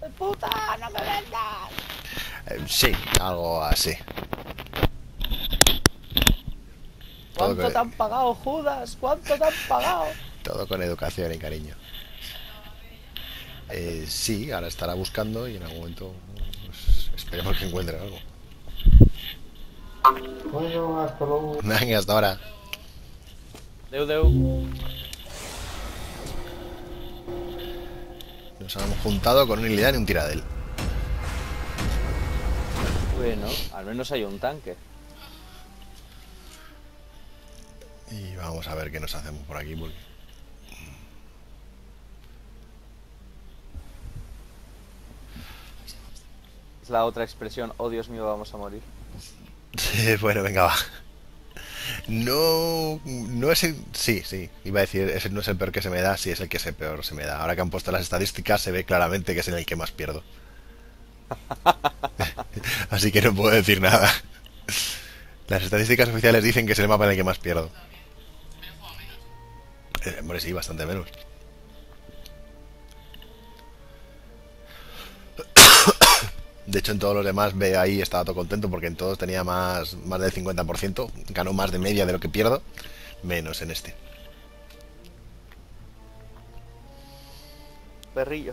¡De puta! ¡No me vendas! Eh, sí, algo así. ¿Cuánto con, te han pagado, Judas? ¿Cuánto te han pagado? todo con educación y cariño. Eh, sí, ahora estará buscando y en algún momento pues, esperemos que encuentre algo. Bueno, hasta luego. Venga, hasta ahora. Deu, deu. Nos hemos juntado con un Illidan y un Tiradel. Bueno, al menos hay un tanque. Y vamos a ver qué nos hacemos por aquí. Porque... Es la otra expresión, oh Dios mío, vamos a morir. bueno, venga, va. No, no es el... Sí, sí, iba a decir, ese no es el peor que se me da, sí es el que se peor se me da. Ahora que han puesto las estadísticas se ve claramente que es en el que más pierdo. Así que no puedo decir nada. Las estadísticas oficiales dicen que es el mapa en el que más pierdo. Eh, hombre, sí, bastante menos. De hecho, en todos los demás, ve ahí, estaba todo contento porque en todos tenía más, más del 50%. Ganó más de media de lo que pierdo, menos en este. Perrillo.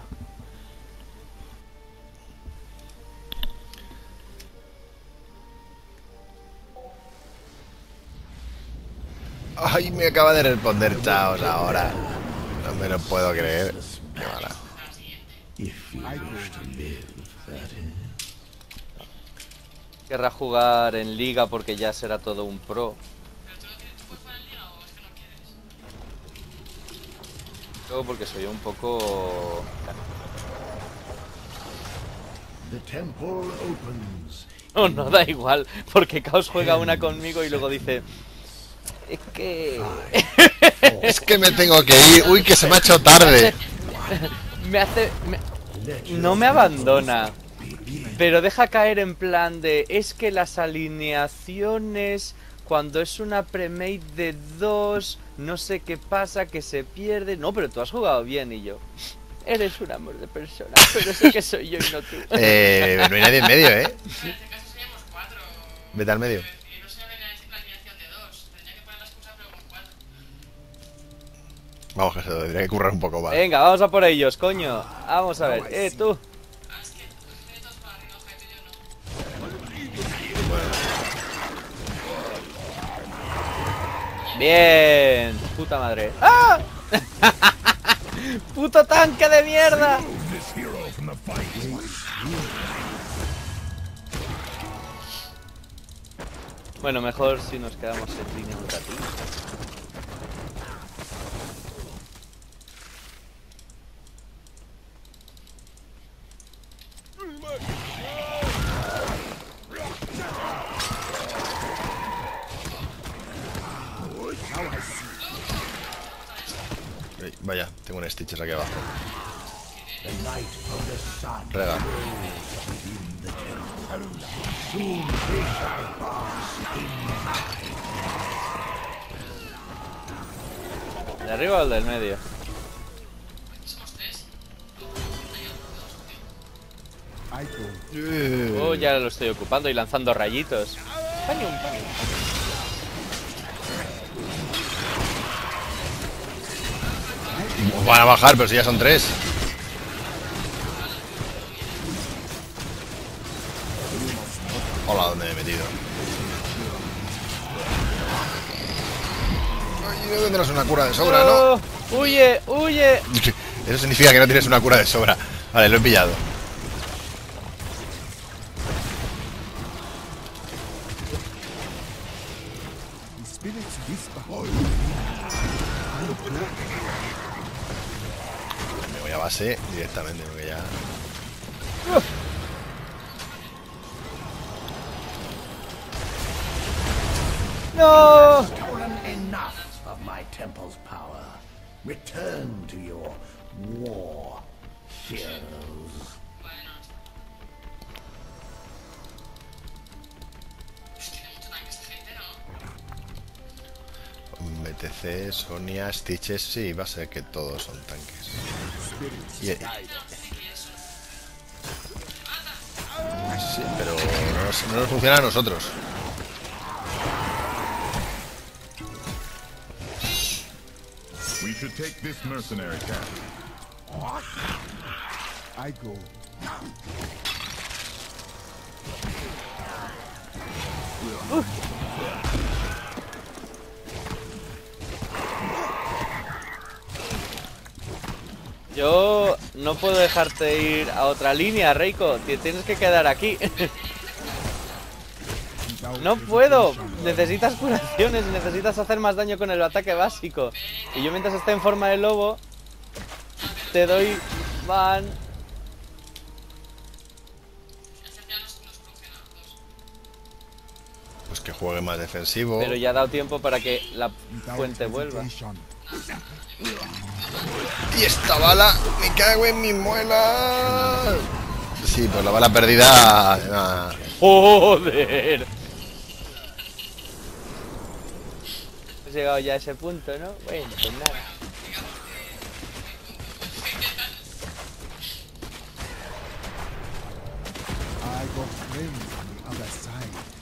Ay, me acaba de responder Chaos ahora. No me lo puedo creer. Qué mala. Querrá jugar en liga porque ya será todo un pro. Luego porque soy un poco... The temple opens. No, no da igual, porque Caos juega una conmigo y luego dice... Es que... Es que me tengo que ir. Uy, que se me ha hecho tarde. me hace... me- No me abandona. Pero deja caer en plan de... Es que las alineaciones... Cuando es una premade de dos... No sé qué pasa, que se pierde... No, pero tú has jugado bien y yo... Eres un amor de persona, pero sé que soy yo y no tú. Eh, no hay nadie en medio, ¿eh? En este caso seríamos cuatro. Vete al medio. Y no se abre la la alineación de dos. Tendría que poner la excusa, pero con cuatro. Vamos, que se lo tendría que currar un poco más. Venga, vamos a por ellos, coño. Vamos a ver. Eh, tú. Bien. Puta madre. ¡Ah! ¡Puto tanque de mierda! Bueno, mejor si nos quedamos en línea un ratito. Vaya, tengo un Stitches aquí abajo. The light of the sun. Rega. ¿De arriba o el del medio? Somos tres. Oh, ya lo estoy ocupando y lanzando rayitos. Van a bajar, pero si ya son tres. Hola, ¿dónde me he metido? Ay, no tendrás una cura de sobra, ¿no? ¡Oh! ¡Huye! ¡Huye! Eso significa que no tienes una cura de sobra. Vale, lo he pillado. Base directamente porque ya. ¡No! stolen enough of my temple's power. Return to your war heroes. Sonia, Stitches, sí, va a ser que todos son tanques. Y, Sí, pero no nos, no nos funciona a nosotros. We should take this mercenary camp. I go. Yo no puedo dejarte ir a otra línea, Reiko. Te tienes que quedar aquí. No puedo. Necesitas curaciones, necesitas hacer más daño con el ataque básico. Y yo mientras esté en forma de lobo, te doy van. Pues que juegue más defensivo. Pero ya ha dado tiempo para que la fuente vuelva. Y esta bala, me cago en mi muela. Sí, pues la bala perdida. ah, ¡Joder! Hemos llegado ya a ese punto, ¿no? Bueno, pues nada. I got friends on the other side.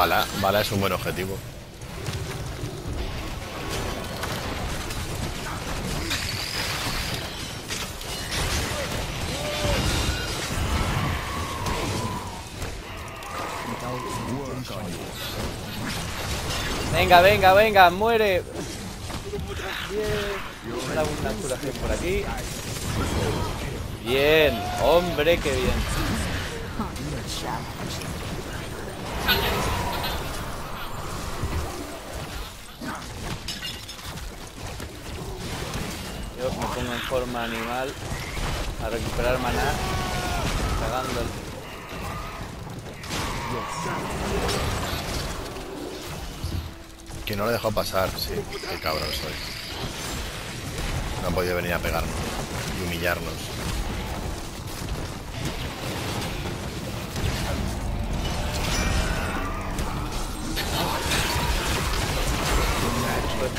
Bala, bala es un buen objetivo. Venga, venga, venga, muere. Una curación por aquí. Bien, hombre, qué bien. Yo me pongo en forma animal a recuperar maná, cagando Que no le dejó pasar, sí. Qué cabrón soy. No ha podido venir a pegarnos y humillarnos.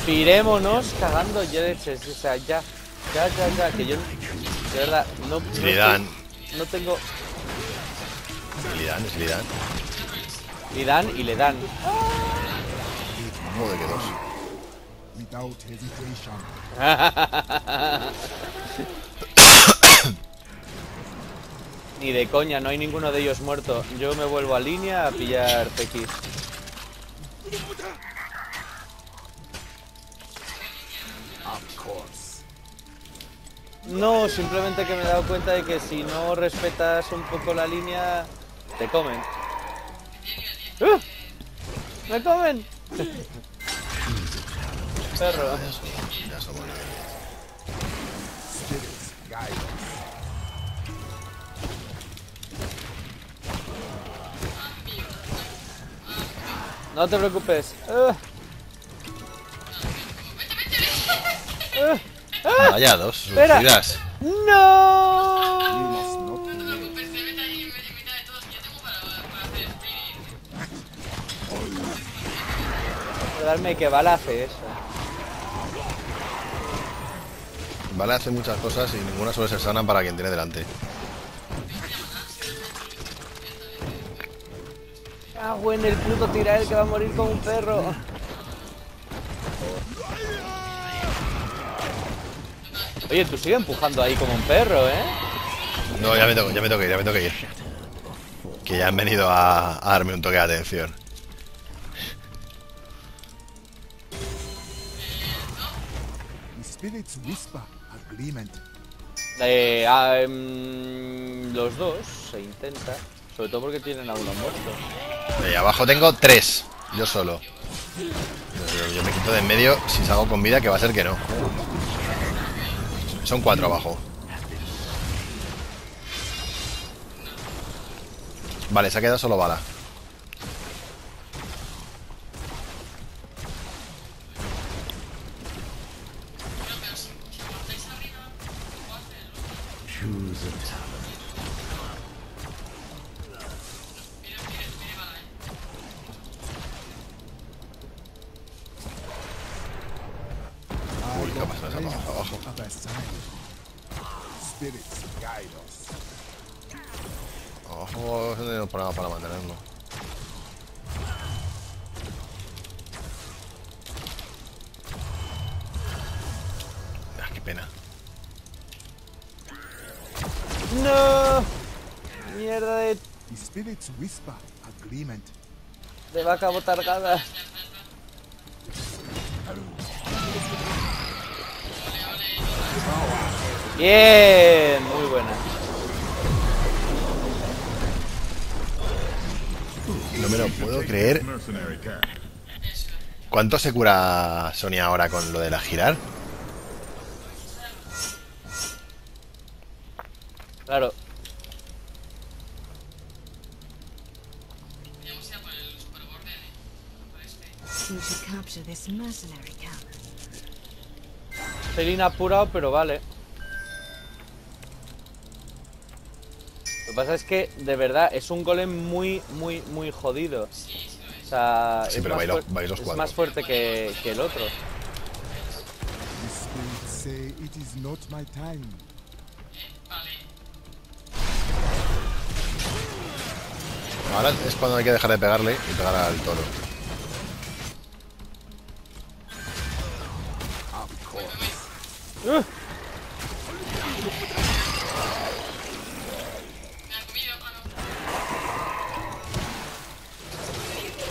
Pirémonos cagando ya de leches, o sea, ya, ya, ya, ya, que yo, de verdad, no, no, Lidan, estoy- no tengo, Lidan, es Lidan. y dan y le dan. Joder, que dos. Ni de coña, no hay ninguno de ellos muerto. Yo me vuelvo a línea a pillar PX. No, simplemente que me he dado cuenta de que si no respetas un poco la línea, te comen. ¡Uh! ¡Me comen! Perro. No te preocupes. ¡Uh! ¡Uh! ¡Ah! Vaya dos. You ¡No! Darme que bala hace eso. Vale, hace muchas cosas y ninguna suele ser sana para quien tiene delante. Ah, bueno, el puto tirael que va a morir como un perro. Oye, tú sigue empujando ahí como un perro, ¿eh? No, ya me tengo, ya me tengo que ir, ya me tengo que ir. Que ya han venido a, a darme un toque de atención. The spirits whisper agreement. Eh, ah, em, los dos se intenta. Sobre todo porque tienen a uno muerto. Abajo tengo tres, yo solo. Yo, yo me quito de en medio si salgo con vida, que va a ser que no. Son cuatro abajo. Vale, se ha quedado solo bala. Pena. ¡No! Mierda de, The spirits whisper agreement. de vaca botargada. Bien, muy buena. No me lo puedo creer. ¿Cuánto se cura Sonia ahora con lo de la girar? Claro. Podríamos ir a por el superborde, ¿eh? Por este. We should capture this mercenary camp. Selina apurado, pero vale. Lo que pasa es que, de verdad, es un golem muy, muy, muy jodido. O sea, Sí, es, pero más, vais los- fuer- vais los es más fuerte que, que el otro. Ahora es cuando hay que dejar de pegarle y pegar al toro. ¡Uh!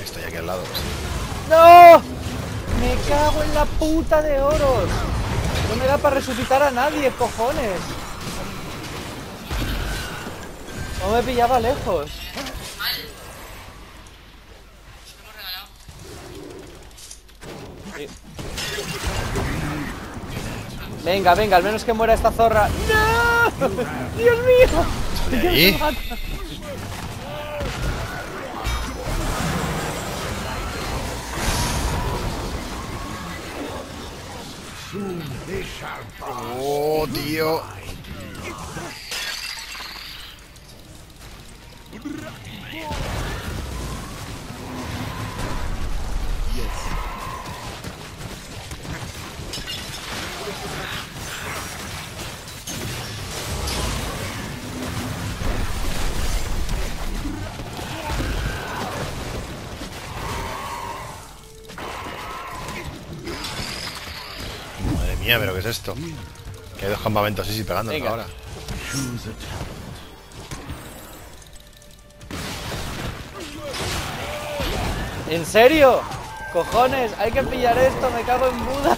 Estoy aquí al lado. ¡No! Me cago en la puta de oros. No me da para resucitar a nadie, cojones. No me pillaba lejos. Venga, venga, al menos que muera esta zorra. ¡No! ¡Dios mío! Ahí. Oh, tío. Es esto? Que hay dos campamentos así pegando Venga. ahora. ¿En serio? Cojones, hay que pillar esto, me cago en Buda.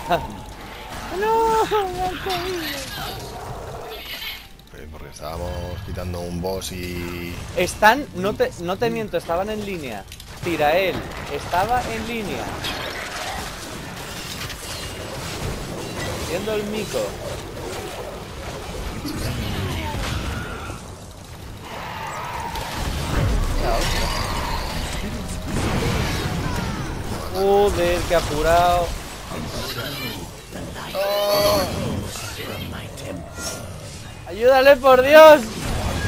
No, me han comido. Eh, Porque estábamos quitando un boss y. Están, no te, no te miento, estaban en línea. Tirael, estaba en línea. Viendo el mico. Joder, qué apurado. Oh. Ayúdale por Dios.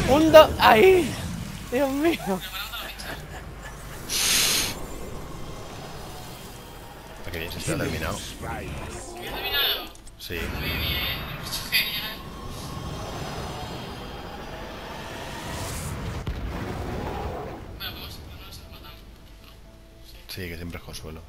Un do... ¡Ahí! Dios mío. Para que bien se está terminado. Sí. Genial. Bueno, vamos, no nos matamos. Sí, que siempre es consuelo.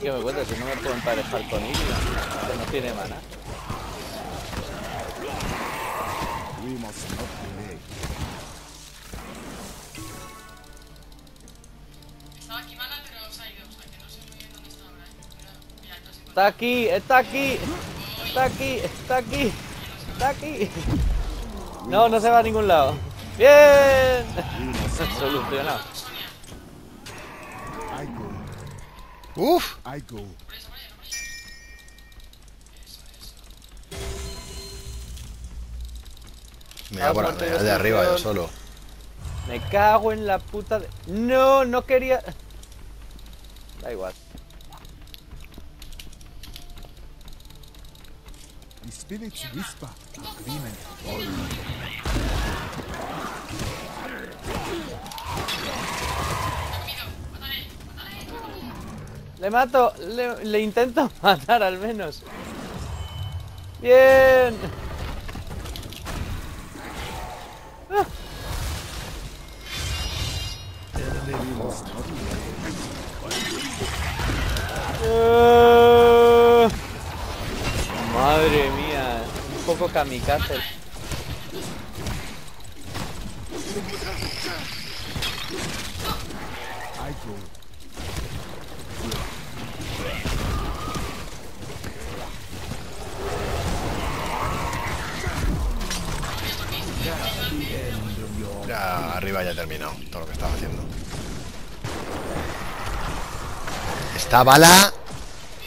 ¿Qué me cuentas? Si no me puedo emparejar con Ilia, que no tiene mana. Estaba aquí mana, pero se ha ido. O sea, que no sé muy bien dónde está ahora, ¿eh? Mira. Está aquí, está aquí, está aquí, está aquí, está aquí. No, no se va a ningún lado. Bien. Solucionado. I go. ¡Uf! I go. Me voy por Vamos, me voy de arriba yo solo. Me cago en la puta de... No, no quería... Da igual. The spirits whisper agreement. Le mato, le, le intento matar al menos. Bien. Ah. Madre mía, un poco kamikaze. Ya arriba ya he terminado todo lo que estaba haciendo. Esta bala.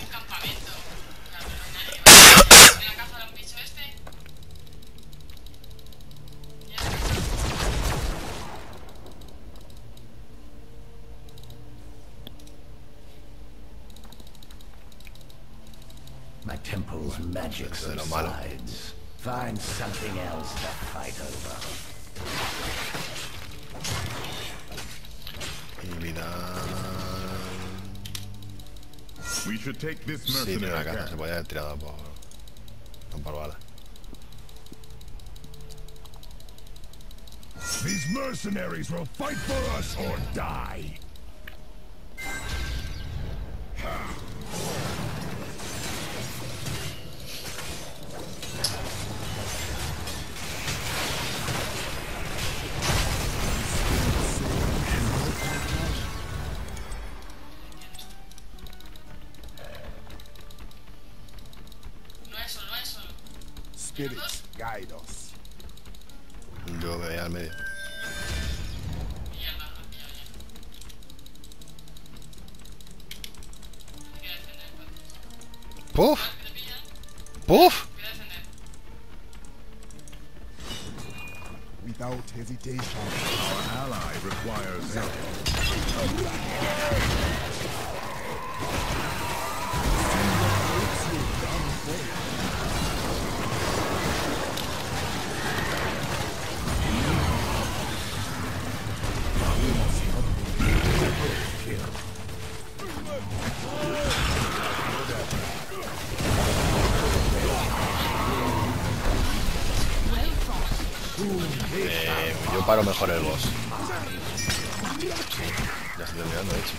Un campamento. Claro, pero no hay nadie. ¿En la caza de un bicho este? My temple's magic subsides. Find something else to fight over. We should take this Sí, tiene una se podía haber tirado por. con por. These mercenaries will fight for us or die. Spirits guide us. Yo me voy al medio. Mierda, la pillado ya. Hay que defender, entonces. ¡Puf! ¿Que te pillan? ¡Puf! Hay que defender. Without hesitation. Our ally requires help. Mejor el boss. Ya estoy terminando, de hecho.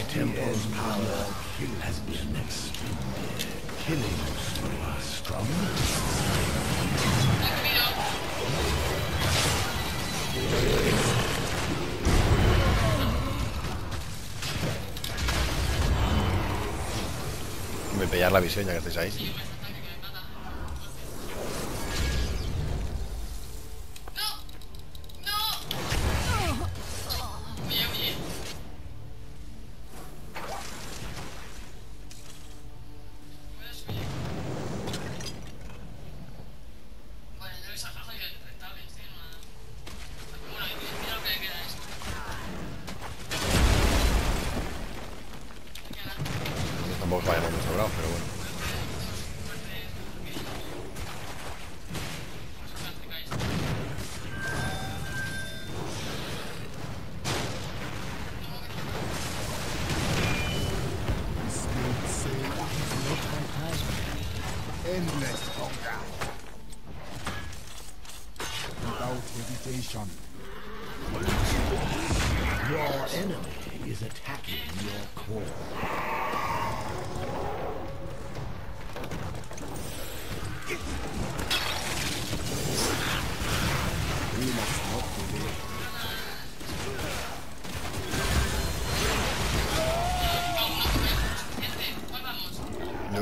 My temple's power has been extended. Killing strong. Me pillar la visión ya que estáis ahí.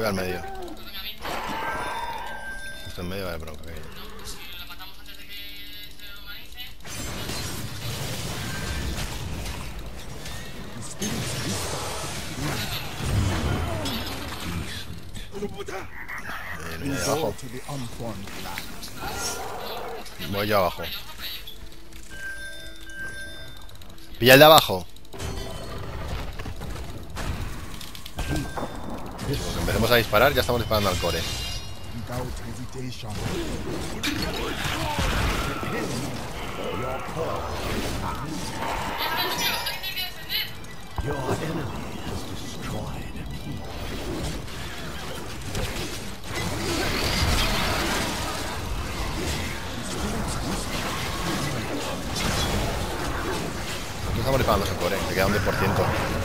Al medio. En medio vale bronca. que go abajo. Voy yo abajo. Pilla el de abajo. Pues empecemos a disparar, ya estamos disparando al core. Nosotros estamos disparando ese core, me queda un 10%.